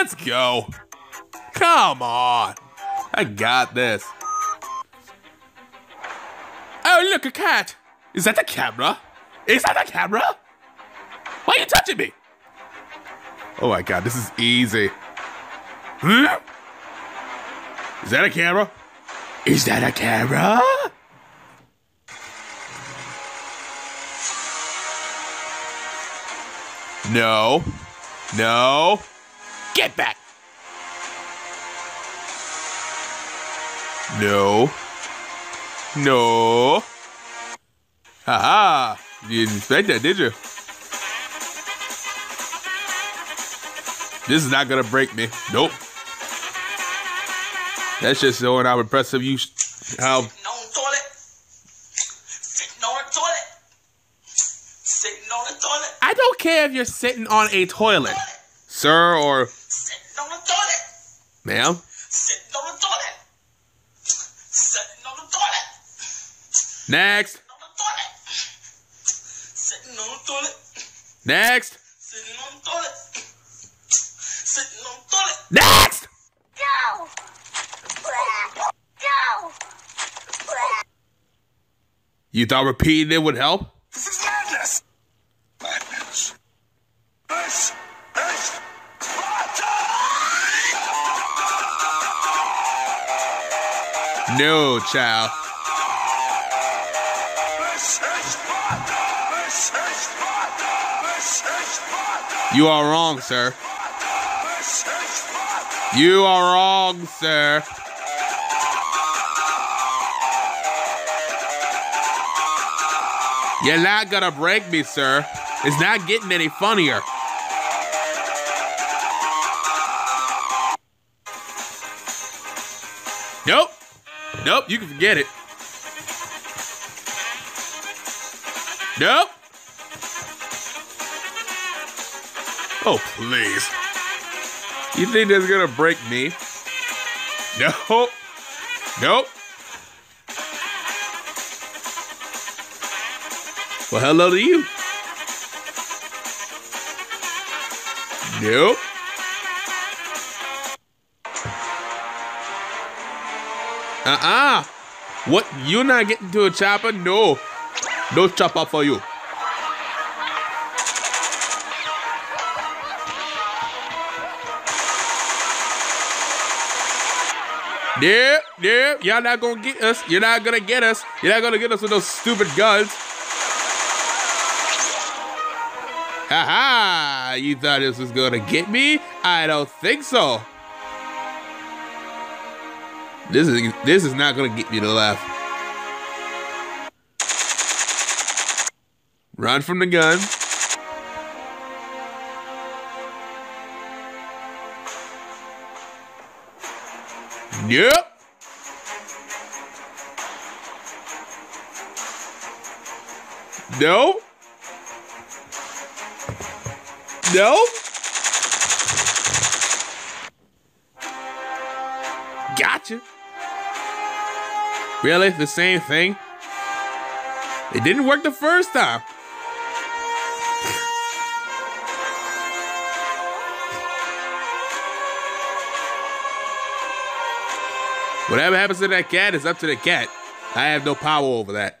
Let's go. Come on. I got this. Oh, look, a cat. Is that the camera? Is that the camera? Why are you touching me? Oh my god, this is easy. Huh? Is that a camera? Is that a camera? No. No. Get back. No. No. Haha. You didn't expect that, did you? This is not gonna break me. Nope. That's just showing how impressive you, how Sitting on the toilet. Sitting on the toilet. Sitting on the toilet. I don't care if you're sitting on a toilet, sir or Sitting on the toilet. ma'am. Sitting on the toilet. Sitting on the toilet. Next, On the toilet. Sitting on the toilet. next, Sitting on the toilet. Sitting on the toilet. next. Go! Go! You thought repeating it would help? Is Sparta! You are wrong, sir. You are wrong, sir. You're not gonna break me, sir. It's not getting any funnier. Nope. Nope, you can forget it. Nope. Oh, please. You think that's gonna break me? Nope. Nope. Well, hello to you. Nope. Uh-uh. What? You're not getting to a chopper? No. No chopper for you. Yep, yep. Y'all not gonna get us. You're not gonna get us. You're not gonna get us with those stupid guns. Haha! You thought this was gonna get me? I don't think so. This is this is not gonna get me to laugh. Run from the gun. Yep. No. No. Gotcha. Really? The same thing? It didn't work the first time. Whatever happens to that cat is up to the cat. I have no power over that.